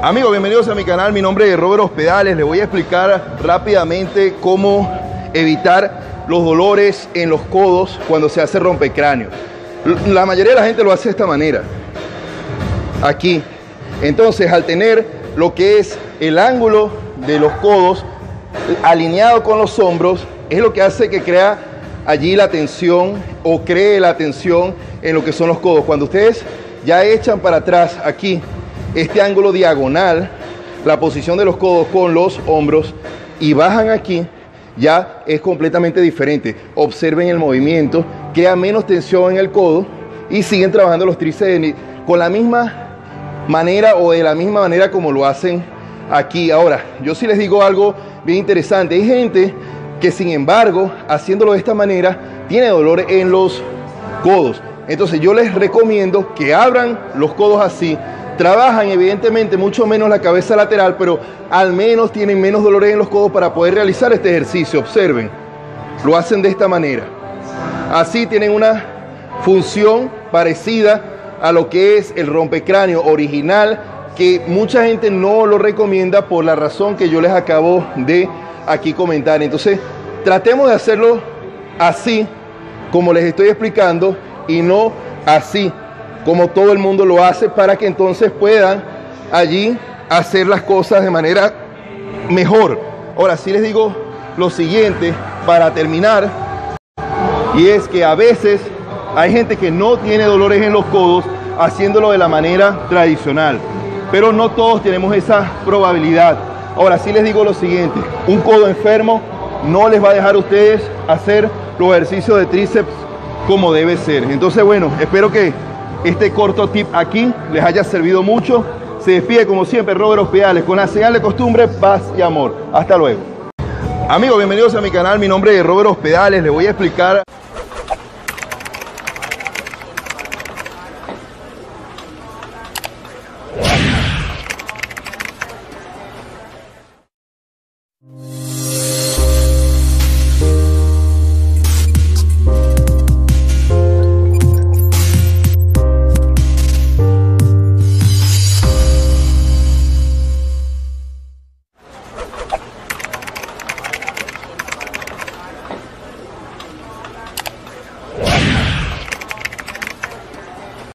Amigos, bienvenidos a mi canal. Mi nombre es Robert Hospedales. Les voy a explicar rápidamente cómo evitar los dolores en los codos cuando se hace rompecráneo. La mayoría de la gente lo hace de esta manera. Aquí. Entonces, al tener lo que es el ángulo de los codos alineado con los hombros, es lo que hace que crea allí la tensión o cree la tensión en lo que son los codos. Cuando ustedes ya echan para atrás aquí este ángulo diagonal, la posición de los codos con los hombros y bajan aquí, ya es completamente diferente. Observen el movimiento, crea menos tensión en el codo y siguen trabajando los tríceps con la misma manera o de la misma manera como lo hacen aquí. Ahora, yo sí les digo algo bien interesante. Hay gente que sin embargo, haciéndolo de esta manera, tiene dolor en los codos. Entonces yo les recomiendo que abran los codos así. Trabajan evidentemente mucho menos la cabeza lateral, pero al menos tienen menos dolores en los codos para poder realizar este ejercicio. Observen, lo hacen de esta manera. Así tienen una función parecida a lo que es el rompecráneo original, que mucha gente no lo recomienda por la razón que yo les acabo de aquí comentar. Entonces, tratemos de hacerlo así, como les estoy explicando, y no así, como todo el mundo lo hace, para que entonces puedan allí hacer las cosas de manera mejor. Ahora sí les digo lo siguiente para terminar, y es que a veces hay gente que no tiene dolores en los codos haciéndolo de la manera tradicional, pero no todos tenemos esa probabilidad. Ahora sí les digo lo siguiente, un codo enfermo no les va a dejar a ustedes hacer los ejercicios de tríceps como debe ser. Entonces, bueno, espero que este corto tip aquí les haya servido mucho. Se despide como siempre Robert Hospedales con la señal de costumbre, paz y amor. Hasta luego. Amigos, bienvenidos a mi canal. Mi nombre es Robert Hospedales. Les voy a explicar